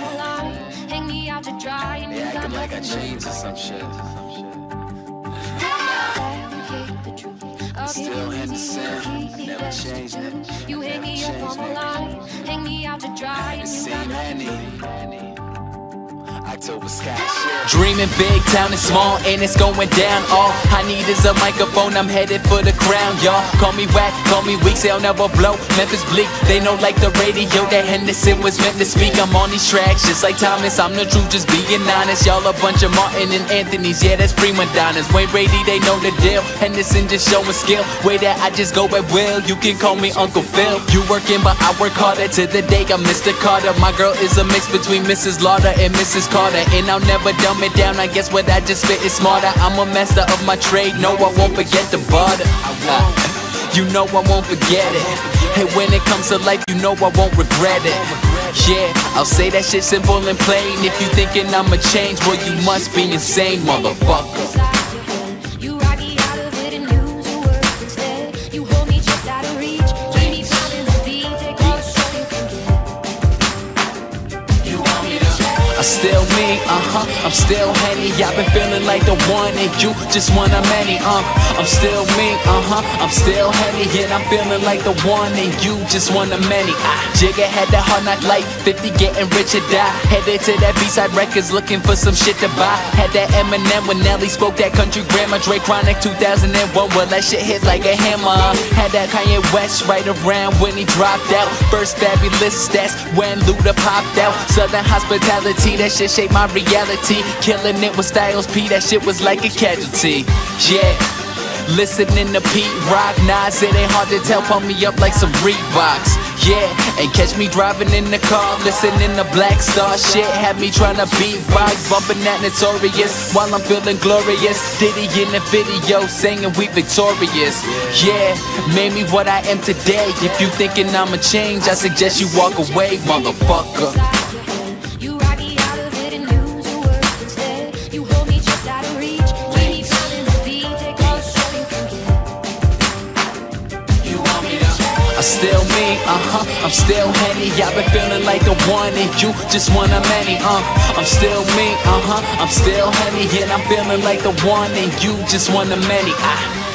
don't hang me out to dry. Acting like I changed or some shit. Still never changed. You hang me up on the line, hang me out to dry, and you got nothing. October sky shit. Dreaming big, town is small, and it's going down. All I need is a microphone, I'm headed for the crown, y'all. Call me whack, call me weak, say I'll never blow. Memphis Bleek, they know like the radio that Henderson was meant to speak. I'm on these tracks, just like Thomas, I'm the truth, just being honest. Y'all a bunch of Martin and Anthony's, yeah, that's prima donnas. Wayne Brady, they know the deal. Henderson just showing skill, way that I just go at will. You can call me Uncle Phil. You working, but I work harder to the day I'm Mr. Carter. My girl is a mix between Mrs. Lauder and Mrs. Carter. And I'll never dumb it down. I guess what I just spit is smarter. I'm a master of my trade. No, I won't forget the butter. You know I won't forget it. Hey, when it comes to life, you know I won't regret it. Yeah, I'll say that shit simple and plain. If you thinking I'ma change, well, you must be insane, motherfucker. Still me, uh huh. I'm still Henny. I've been feeling like the one, and you just one of many, uh. I'm still me, uh huh. I'm still Henny, and I'm feeling like the one, and you just one of many. Ah, Jigga had that hard knock life, 50 getting rich or die. Headed to that B-side records looking for some shit to buy. Had that Eminem when Nelly spoke that country grammar. Dre Chronic 2001, well that shit hit like a hammer. Had that Kanye West right around when he dropped out. First Fabolous stats when Luda popped out. Southern hospitality, that shit shaped my reality. Killing it with Styles P, that shit was like a casualty. Yeah. Listening to Pete Rock, Nas, it ain't hard to tell. Pump me up like some Reeboks. Yeah, and catch me driving in the car, listening to Black Star shit. Had me trying to beatbox, bumping that notorious while I'm feeling glorious. Diddy in the video singing we victorious. Yeah, made me what I am today. If you thinking I'ma change, I suggest you walk away, motherfucker. still me, uh-huh. I'm still Henny, I've been feeling like the one and you just one of many, uh. I'm still me, uh-huh. I'm still Henny and I'm feeling like the one and you just one of many, ah.